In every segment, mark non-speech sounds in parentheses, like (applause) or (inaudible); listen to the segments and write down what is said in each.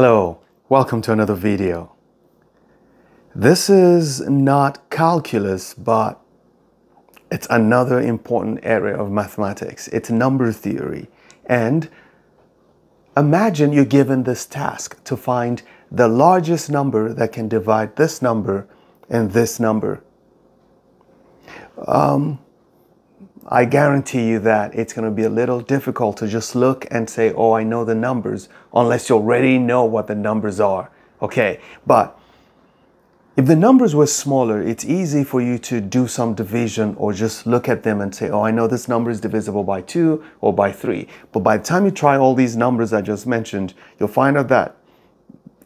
Hello, welcome to another video. This is not calculus, but it's another important area of mathematics. It's number theory. And imagine you're given this task to find the largest number that can divide this number and this number. Um, I guarantee you that it's going to be a little difficult to just look and say, oh, I know the numbers, unless you already know what the numbers are. Okay, but if the numbers were smaller, it's easy for you to do some division or just look at them and say, oh, I know this number is divisible by 2 or by 3. But by the time you try all these numbers I just mentioned, you'll find out that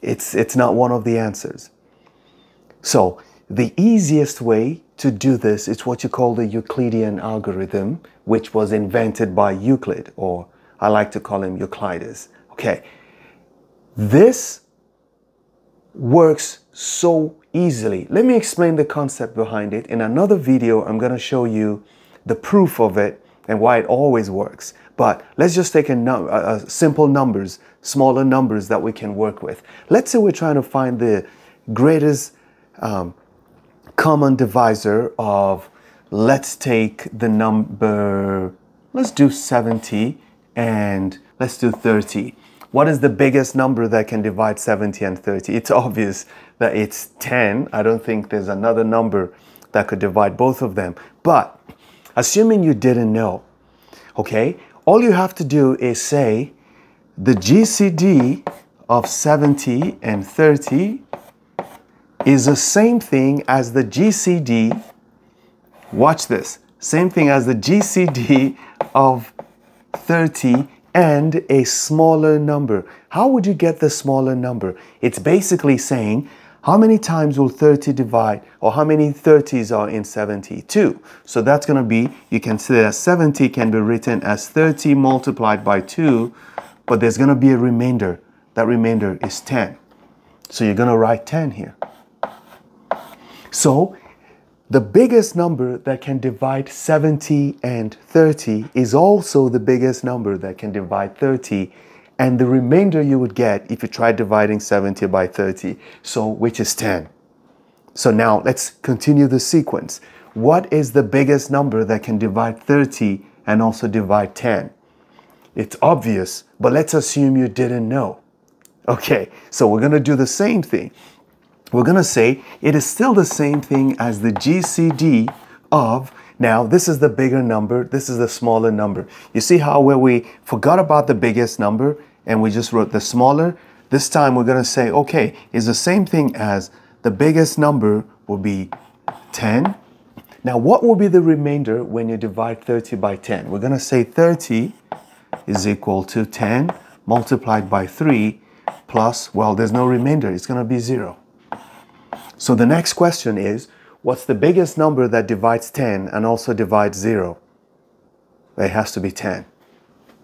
it's, it's not one of the answers. So the easiest way to do this is what you call the Euclidean algorithm, which was invented by Euclid, or I like to call him Euclides. Okay, this works so easily. Let me explain the concept behind it. In another video, I'm going to show you the proof of it and why it always works. But let's just take a, num simple numbers, smaller numbers that we can work with. Let's say we're trying to find the greatest um, common divisor of, let's take the number, let's do 70 and let's do 30. What is the biggest number that can divide 70 and 30? It's obvious that it's 10. I don't think there's another number that could divide both of them. But assuming you didn't know, okay, all you have to do is say the GCD of 70 and 30 is the same thing as the GCD, watch this, same thing as the GCD of 30 and a smaller number. How would you get the smaller number? It's basically saying how many times will 30 divide or how many 30s are in 72? So that's going to be, you can say that 70 can be written as 30 multiplied by 2, but there's going to be a remainder. That remainder is 10. So you're going to write 10 here. So the biggest number that can divide 70 and 30 is also the biggest number that can divide 30 and the remainder you would get if you tried dividing 70 by 30, so which is 10. So now let's continue the sequence. What is the biggest number that can divide 30 and also divide 10? It's obvious, but let's assume you didn't know. Okay, so we're to do the same thing we're going to say it is still the same thing as the GCD of, now this is the bigger number, this is the smaller number. You see how where we forgot about the biggest number and we just wrote the smaller? This time we're to say, okay, is the same thing as the biggest number will be 10. Now what will be the remainder when you divide 30 by 10? We're to say 30 is equal to 10 multiplied by 3 plus, well, there's no remainder. It's to be 0. So the next question is, what's the biggest number that divides 10 and also divides 0? It has to be 10.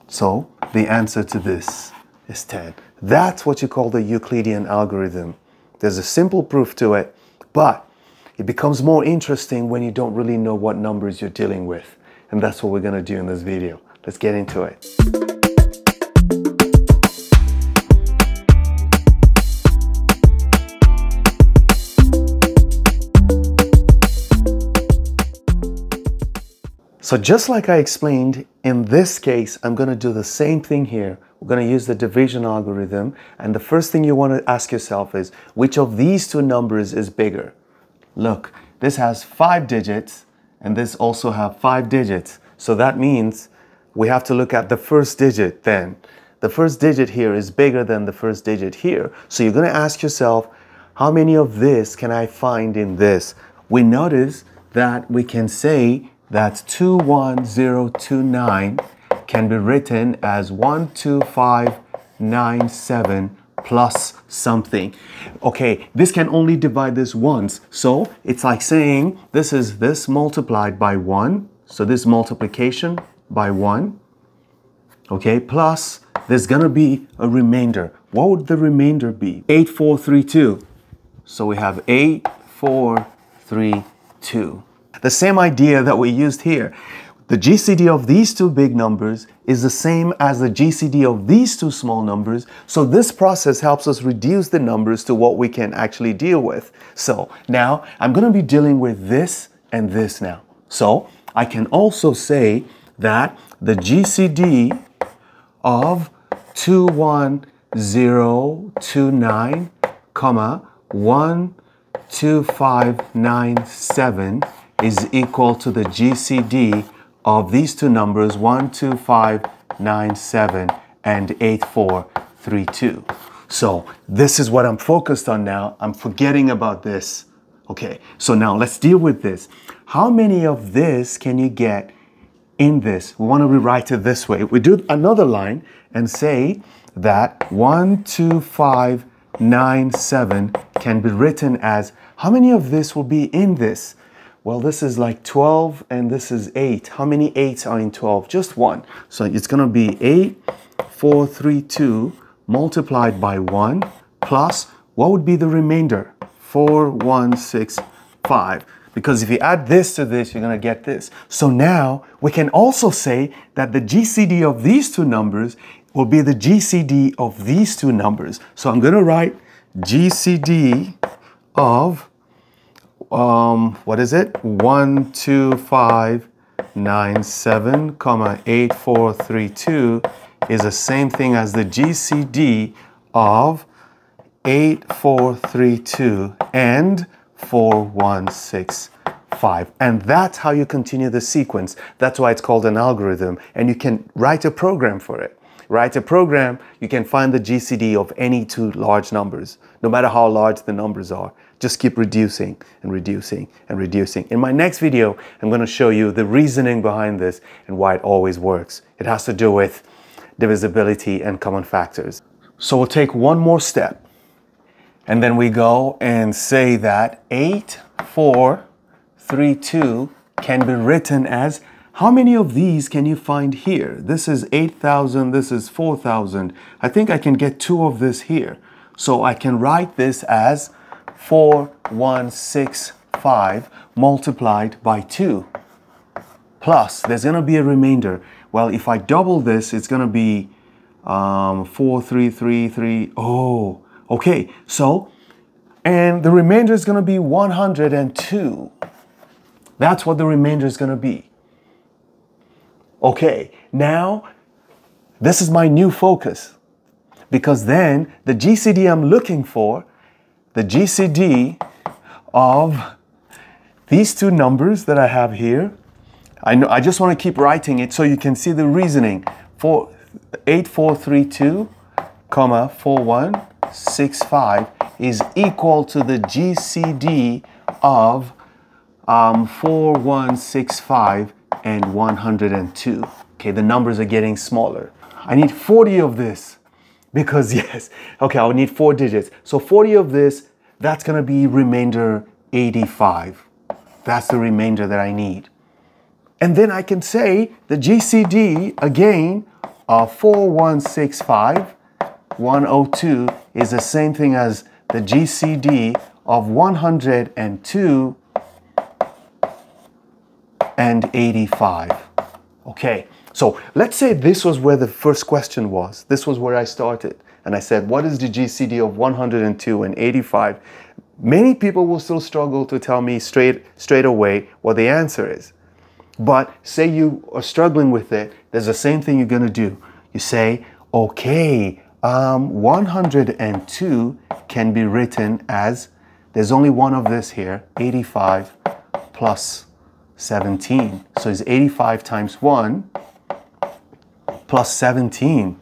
So the answer to this is 10. That's what you call the Euclidean algorithm. There's a simple proof to it, but it becomes more interesting when you don't really know what numbers you're dealing with. And that's what we're going to do in this video. Let's get into it. So just like I explained, in this case, I'm going to do the same thing here. We're going to use the division algorithm. And the first thing you want to ask yourself is, which of these two numbers is bigger? Look, this has five digits, and this also have five digits. So that means we have to look at the first digit then. The first digit here is bigger than the first digit here. So you're going to ask yourself, how many of this can I find in this? We notice that we can say that's 21029 can be written as 12597 plus something. Okay, this can only divide this once. So it's like saying this is this multiplied by 1. So this multiplication by 1. Okay, plus there's going to be a remainder. What would the remainder be? 8432. So we have 8432. The same idea that we used here. the GCD of these two big numbers is the same as the GCD of these two small numbers. So this process helps us reduce the numbers to what we can actually deal with. So now I'm going to be dealing with this and this now. So I can also say that the GCD of 21029, comma 12597 is equal to the GCD of these two numbers 12597 and 8432. So this is what I'm focused on now. I'm forgetting about this. Okay, so now let's deal with this. How many of this can you get in this? We want to rewrite it this way. We do another line and say that 12597 can be written as how many of this will be in this? Well, this is like 12 and this is 8. How many 8s are in 12? Just one. So it's going to be 8, 4, 3, 2 multiplied by 1 plus what would be the remainder? 4, 1, 6, 5. Because if you add this to this, you're going to get this. So now we can also say that the GCD of these two numbers will be the GCD of these two numbers. So I'm going to write GCD of um, what is it? 12597, comma 8432 is the same thing as the GCD of 8432 and 4165. And that's how you continue the sequence. That's why it's called an algorithm. And you can write a program for it. Write a program, you can find the GCD of any two large numbers, no matter how large the numbers are. Just keep reducing and reducing and reducing. In my next video, I'm going to show you the reasoning behind this and why it always works. It has to do with divisibility and common factors. So we'll take one more step. And then we go and say that 8, 4, 3, 2 can be written as how many of these can you find here? This is 8,000, this is 4,000. I think I can get two of this here. So I can write this as 4165 multiplied by 2 plus there's going to be a remainder. Well, if I double this, it's going to be um, 4333. Oh, okay. So, and the remainder is going to be 102. That's what the remainder is going to be. Okay, now this is my new focus because then the GCD I'm looking for the GCD of these two numbers that I have here. I, know, I just want to keep writing it so you can see the reasoning. For 8432, comma 4165 is equal to the GCD of um, 4165 and 102. Okay, the numbers are getting smaller. I need 40 of this because (laughs) yes, okay, I'll need four digits. So 40 of this, that's gonna be remainder 85. That's the remainder that I need. And then I can say the GCD again uh, of 4165, 102 is the same thing as the GCD of 102 and 85. Okay, so let's say this was where the first question was. This was where I started. And I said, what is the GCD of 102 and 85? Many people will still struggle to tell me straight, straight away what the answer is. But say you are struggling with it, there's the same thing you're going to do. You say, okay, um, 102 can be written as, there's only one of this here, 85 plus 17. So it's 85 times 1 plus 17.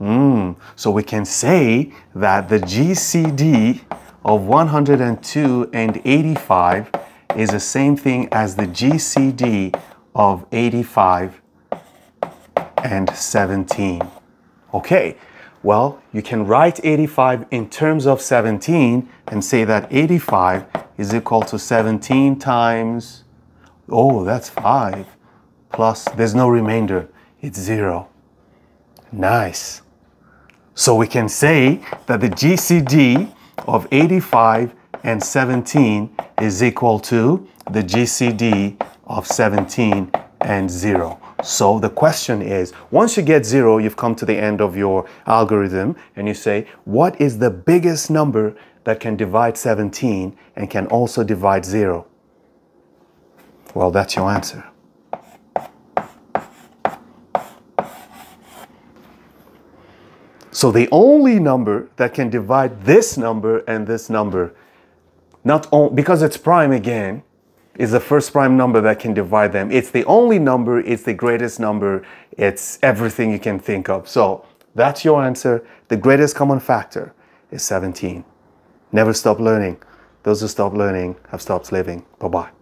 Mm. So we can say that the GCD of 102 and 85 is the same thing as the GCD of 85 and 17. Okay, well, you can write 85 in terms of 17 and say that 85 is equal to 17 times, oh, that's 5, plus, there's no remainder, it's 0. Nice. So we can say that the GCD of 85 and 17 is equal to the GCD of 17 and 0. So the question is, once you get 0, you've come to the end of your algorithm and you say, what is the biggest number that can divide 17 and can also divide 0? Well, that's your answer. So the only number that can divide this number and this number, not only because it's prime again, is the first prime number that can divide them. It's the only number, it's the greatest number, it's everything you can think of. So that's your answer. The greatest common factor is 17. Never stop learning. Those who stop learning have stopped living. Bye bye.